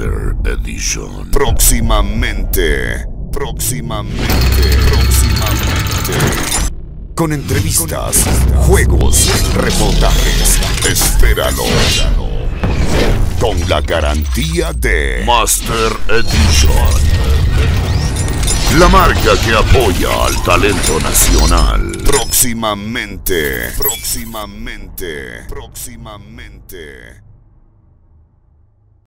Master Edition. Próximamente, próximamente, próximamente. Con entrevistas, juegos, reportajes. Espéralo. Con la garantía de Master Edition. La marca que apoya al talento nacional. próximamente, próximamente, próximamente.